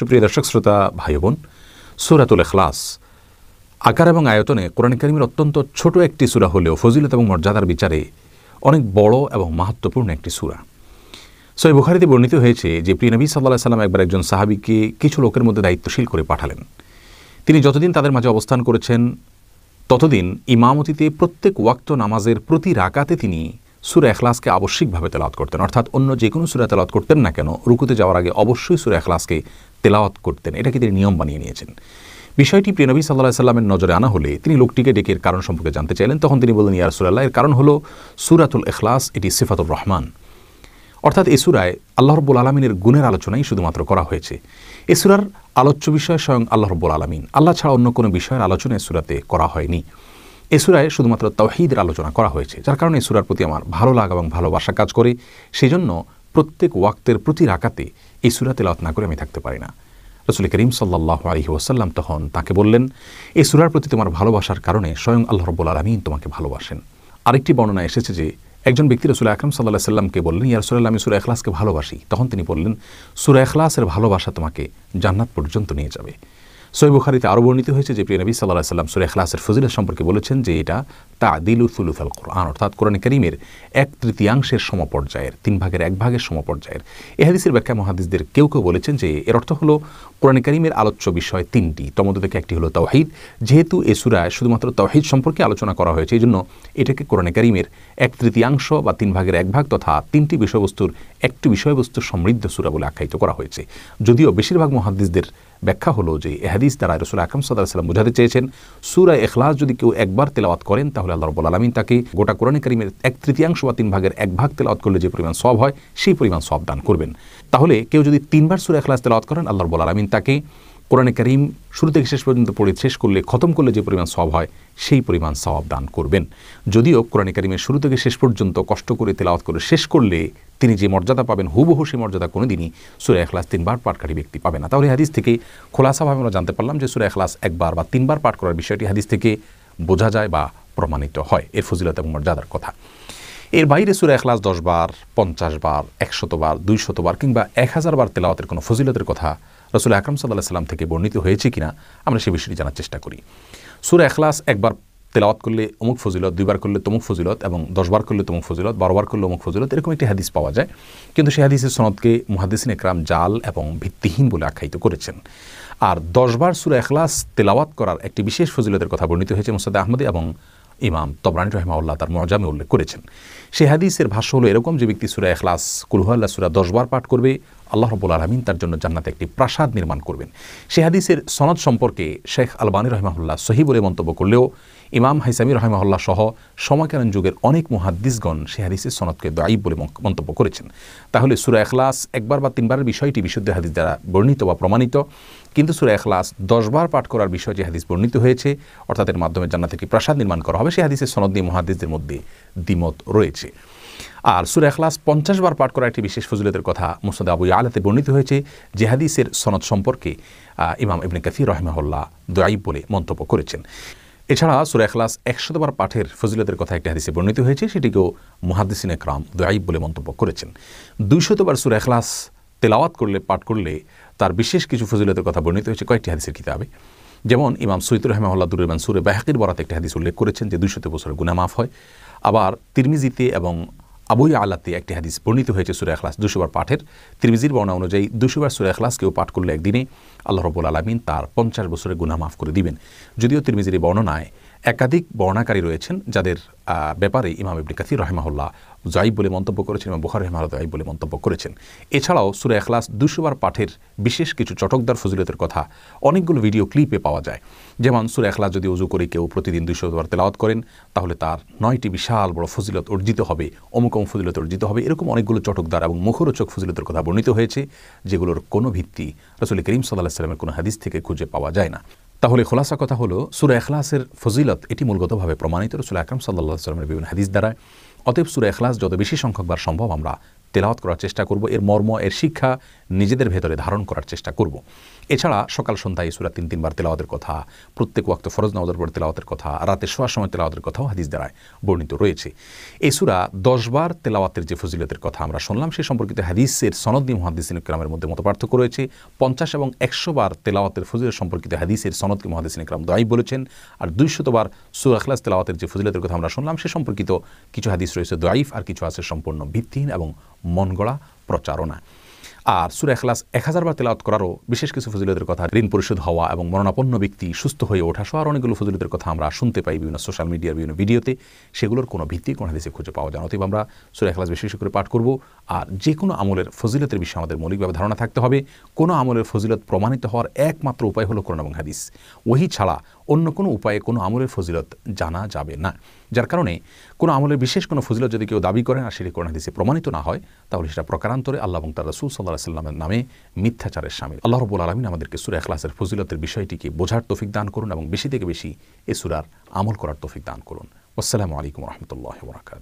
সুপ্রিয় দর্শক, শ্রোতা ভাই বোন সুরাতুল এখলাস আকার এবং আয়তনে কোরআন করিমের অত্যন্ত ছোট একটি সুরা হলেও ফজিলত এবং মর্যাদার বিচারে অনেক বড় এবং মাহাত্মপূর্ণ একটি সুরা। সই বুখারিতে বর্ণিত হয়েছে যে, প্রিয় নবী সাল্লাহ সাল্লাম একবার একজন সাহাবিকে কিছু লোকের মধ্যে দায়িত্বশীল করে পাঠালেন। তিনি যতদিন তাদের মাঝে অবস্থান করেছেন, ততদিন ইমামতিতে প্রত্যেক ওয়াক্ত নামাজের প্রতি রাকাতে তিনি সুরা এখলাসকে আবশ্যিকভাবে তেলাত করতেন। অর্থাৎ অন্য যে কোনো সুরা তেলাওয়াত করতেন না কেন, রুকুতে যাওয়ার আগে অবশ্যই সুরা এখলাসকে তেলাওয়াত করতেন। এটাকে তিনি নিয়ম বানিয়ে নিয়েছেন। বিষয়টি প্রিয়নবী সাল্লাহ সাল্লামের নজরে আনা হলে তিনি লোকটিকে ডেকে এর কারণ সম্পর্কে জানতে চাইলেন। তখন তিনি বললেন, ইয়া রসুল্লাহ এর কারণ হলো সুরাতুল এখলাস এটি সিফাতুর রহমান। অর্থাৎ এ সুরায় আল্লাহ রব্বুল আলমিনের গুণের আলোচনাই শুধুমাত্র করা হয়েছে। এ সুরার আলোচ্য বিষয় স্বয়ং আল্লাহ রব্বুল আলমিন। আল্লাহ ছাড়া অন্য কোনো বিষয়ের আলোচনা এ সুরাতে করা হয়নি। এ সুরায় শুধুমাত্র তহিদের আলোচনা করা হয়েছে, যার কারণে এই সুরার প্রতি আমার ভালো লাগা এবং ভালোবাসা কাজ করে। সেই জন্য প্রত্যেক ওয়াক্তের প্রতি রাকাতে এই সুরা তেলাওয়াত না করে আমি থাকতে পারি না। রসুল করিম সাল্লাহ আলহি ওসাল্লাম তখন তাকে বললেন, এই সুরার প্রতি তোমার ভালোবাসার কারণে স্বয়ং আল্লাহ রব্বুল আলমিন তোমাকে ভালোবাসেন। আরেকটি বর্ণনা এসেছে যে, একজন ব্যক্তি রসুল আকরম সাল্লাহ সাল্লামকে বললেন, ইয়া রসুল্লাহ আমি সুরা এখলাসকে ভালোবাসি। তখন তিনি বললেন, সুরা এখলাসের ভালোবাসা তোমাকে জান্নাত পর্যন্ত নিয়ে যাবে। সৈ বুখারিতে আরও বর্ণিত হয়েছে যে প্রিয় নবী সাল্লাহ সাল্লাম সুরে এখলাসের ফজিলত সম্পর্কে বলেছেন যে এটা তা দিল আল কোরআন, অর্থাৎ কোরআন করিমের এক তৃতীয়াংশের সমপর্যায়ের, তিন ভাগের এক ভাগের সমপর্যায়ের। এ হাদিসের ব্যাখ্যা মহাদিসদের কেউ কেউ বলেছেন যে এর অর্থ হলো কোরআন করিমের আলোচ্য বিষয় তিনটি। তমদ থেকে একটি হলো তৌহিদ যেহেতু এ সুরায় শুধুমাত্র তৌহিদ সম্পর্কে আলোচনা করা হয়েছে, এই জন্য এটাকে কোরআন করিমের এক তৃতীয়াংশ বা তিন ভাগের এক ভাগ তথা তিনটি বিষয়বস্তুর একটি বিষয়বস্তু সমৃদ্ধ সুরা বলে আখ্যায়িত করা হয়েছে। যদিও বেশিরভাগ মহাদিসদের ব্যাখ্যা হলো যে এহাদিস দ্বারা রসুল আকরম সাল্লাম বোঝাতে চেয়েছেন, সুরা এখলাস যদি কেউ একবার তেলাওয়াত করেন, তাহলে আল্লাহ রব্বুল আলমিন তাকে গোটা কোরআন করিমের এক তৃতীয়াংশ বা তিন ভাগের এক ভাগ তেলাওয়াত করলে যে পরিমাণ সব হয়, সেই পরিমাণ সব দান করবেন। তাহলে কেউ যদি তিনবার সুরা এখলাস তেলাওয়াত করেন, আল্লাহ রব্বুল আলমিন তাকে কোরআনে করিম শুরু থেকে শেষ পর্যন্ত পড়ে, শেষ করলে, খতম করলে যে পরিমাণ সব হয়, সেই পরিমাণ সবাব দান করবেন। যদিও কোরআনে করিমের শুরু থেকে শেষ পর্যন্ত কষ্ট করে তেলাওয়াত করে শেষ করলে তিনি যে মর্যাদা পাবেন, হুবহু সেই মর্যাদা কোনোদিনই সুরে এখলাস তিনবার পাঠকারী ব্যক্তি পাবে না। তাহলে হাদিস থেকে খোলাসাভাবে আমরা জানতে পারলাম যে সুরে এখলাস একবার বা তিনবার পাঠ করার বিষয়টি হাদিস থেকে বোঝা যায় বা প্রমাণিত হয়। এর ফজিলত এবং মর্যাদার কথা। এর বাইরে সুরে এখলাস দশ বার, পঞ্চাশ বার একশতবার দুইশতবার কিংবা এক হাজার বার তেলাওয়াতের কোনো ফজিলতের কথা রসুল আকরম সাল্লাহ সাল্লাম থেকে বর্ণিত হয়েছে কিনা, আমরা সে বিষয়টি জানার চেষ্টা করি। সুরে এখলাস একবার তেলাওয়াত করলে অমুক ফজিলত, দুইবার করলে তমুক ফজিলত এবং দশবার করলে তমুক ফজিলত, বারোবার করলে অমুক ফজিলত, এরকম একটি হাদিস পাওয়া যায়। কিন্তু সেই হাদিসের সনদকে মুহাদিসিন একরাম জাল এবং ভিত্তিহীন বলে আখ্যায়িত করেছেন। আর দশবার সুরে এখলাস তেলাওয়াত করার একটি বিশেষ ফজিলতের কথা বর্ণিত হয়েছে মুসাদ আহমদে এবং ইমাম তবরানি রহমাউল্লাহ তার মজামে উল্লেখ করেছেন। সে হাদিসের ভাষ্য হলো এরকম যে ব্যক্তি সুরা এখলাস কুলহুয়াল্লাহ সুরা দশবার পাঠ করবে আল্লাহ রবুল আলমিন তার জন্য জান্নাতে একটি প্রাসাদ নির্মাণ করবেন। সে হাদিসের সনদ সম্পর্কে শেখ আলবানী রহমাহুল্লাহ সহি বলে মন্তব্য করলেও ইমাম হাইসামি রহমাহুল্লাহ সহ সময়কালীন যুগের অনেক মহাদ্দিসগণ সে হাদিসের সনদকে দায়ীব বলে মন্তব্য করেছেন। তাহলে সুরা এখলাস একবার বা তিনবারের বিষয়টি বিশুদ্ধ হাদিস দ্বারা বর্ণিত বা প্রমাণিত, কিন্তু সুরা এখলাস দশবার পাঠ করার বিষয় যে হাদিস বর্ণিত হয়েছে, অর্থাৎ এর মাধ্যমে জান্নাত একটি প্রাসাদ নির্মাণ করা হবে সে হাদিসের সনদ নিয়ে মহাদিসদের মধ্যে দ্বিমত রয়েছে। আর সুরে এখলাস পঞ্চাশ বার পাঠ করা একটি বিশেষ ফজিলতের কথা মুসদ আবু আলাতে বর্ণিত হয়েছে জেহাদিসের সনদ সম্পর্কে ইমাম ইবনে কাফির রহমাহুল্লাহ দয়াইব বলে মন্তব্য করেছেন। এছাড়া সুরে এখলাস একশতবার পাঠের ফজিলতের কথা একটি হাদিসে বর্ণিত হয়েছে, সেটিকেও মুহাদ্দিসিন একরাম দয়াইব বলে মন্তব্য করেছেন। দুইশতবার সুরে এখলাস তেলাওয়াত করলে, পাঠ করলে তার বিশেষ কিছু ফজিলতের কথা বর্ণিত হয়েছে কয়েকটি হাদিসের কিতাবে। যেমন ইমাম সৈয়দ রহমাউল্লাহ দুরুরমান সুরে বাহাকির বরাত একটি হাদিস উল্লেখ করেছেন, যে দুইশত বছরের গুনামাফ হয়। আবার তিরমিজিতে এবং আবুই আলাতে একটি হাদিস বর্ণিত হয়েছে সুরে এখলাস দুশোবার পাঠের। ত্রিমিজির বর্ণা অনুযায়ী দুশোবার সুরে এখলাস কেউ পাঠ করলে একদিনে আল্লাহ রবুল আলমিন তার পঞ্চাশ বছরের গুনা মাফ করে দিবেন। যদিও তিরমিজির বর্ণনায় একাধিক বর্ণাকারী রয়েছেন যাদের ব্যাপারে ইমাম ইবনে কাসির রহমাহুল্লাহ জাইব বলে মন্তব্য করেছেন এবং বুখার রহমাল জাইব বলে মন্তব্য করেছেন। এছাড়াও সুরে এখলাস দুশোবার পাঠের বিশেষ কিছু চটকদার ফজিলতের কথা অনেকগুলো ভিডিও ক্লিপে পাওয়া যায়। যেমন সুরে এখলাস যদি উজু করে কেউ প্রতিদিন দুশোবার তেলাওয়াত করেন, তাহলে তার নয়টি বিশাল বড় ফজিলত অর্জিত হবে, অমুক অমুক ফজিলত অর্জিত হবে, এরকম অনেকগুলো চটকদার এবং মুখরোচক ফজিলতের কথা বর্ণিত হয়েছে, যেগুলোর কোনো ভিত্তি রসুল করিম সাল্লাহ সাল্লামের কোনো হাদিস থেকে খুঁজে পাওয়া যায় না। তাহলে খোলাসা কথা হলো, সুরা এখলাসের ফজিলত এটি মূলগতভাবে প্রমাণিত। রসুল আকরম সাল্লাহ সাল্লামের বিভিন্ন হাদিস দ্বারা। অতএব সুরা এখলাস যত বেশি সংখ্যকবার সম্ভব আমরা তেলাওয়াত করার চেষ্টা করব, এর মর্ম, এর শিক্ষা নিজেদের ভেতরে ধারণ করার চেষ্টা করব। এছাড়া সকাল সন্ধ্যায় সুরা তিন তিনবার তেলাওয়াতের কথা, প্রত্যেক ওয়াক্ত ফরজ নামাজের পর তেলাওয়াতের কথা, রাতে শোয়ার সময় তেলাওয়াতের কথাও হাদিস দ্বারায় বর্ণিত রয়েছে। এই সুরা দশবার তেলাওয়াতের যে ফজিলতের কথা আমরা শুনলাম, সে সম্পর্কিত হাদিসের সনদি মহাদিসিন ইকরামের মধ্যে মত পার্থক্য রয়েছে। পঞ্চাশ এবং একশো বার তেলাওয়াতের ফজিলত সম্পর্কিত হাদিসের সনদকে মহাদিসিন ইকরাম দোয়াই বলেছেন, আর দুইশতবার সুর আখলাস তেলাওয়াতের যে ফজিলতের কথা আমরা শুনলাম, সে সম্পর্কিত কিছু হাদিস রয়েছে দোয়াইফ, আর কিছু আছে সম্পূর্ণ ভিত্তিহীন এবং মন গড়া প্রচারণা। আর সুরা এখলাস এক হাজারবার তেলাওয়াত করারও বিশেষ কিছু ফজিলতের কথা, ঋণ পরিশোধ হওয়া এবং মরণাপন্ন ব্যক্তি সুস্থ হয়ে ওঠা সহ আর অনেকগুলো ফজিলতের কথা আমরা শুনতে পাই বিভিন্ন সোশ্যাল মিডিয়ার বিভিন্ন ভিডিওতে। সেগুলোর কোনো ভিত্তি, কোনো হাদিসে খুঁজে পাওয়া যায় অতএব আমরা সুরা এখলাস বেশি বেশি করে পাঠ করব। আর যে কোনো আমলের ফজিলতের বিষয়ে আমাদের মৌলিকভাবে ধারণা থাকতে হবে। কোনো আমলের ফজিলত প্রমাণিত হওয়ার একমাত্র উপায় হলো কোরআন এবং হাদিস। ওহি ছাড়া অন্য কোনো উপায়ে কোনো আমলের ফজিলত জানা যাবে না। যার কারণে কোনো আমলের বিশেষ কোনো ফজিলত যদি কেউ দাবি করেন আর সেটি কোরআন হাদিসে প্রমাণিত না হয়, তাহলে সেটা প্রকারান্তরে আল্লাহ এবং তার রসুল সাল্লাহ সাল্লামের নামে মিথ্যাচারের সামিল। আল্লাহ রবুল আলমিন আমাদেরকে সুরে এখলাসের ফজিলতের বিষয়টিকে বোঝার তৌফিক দান করুন এবং বেশি থেকে বেশি এ সুরার আমল করার তৌফিক দান করুন। আসসালামু আলাইকুম রহমতুল্লাহ বরাকাত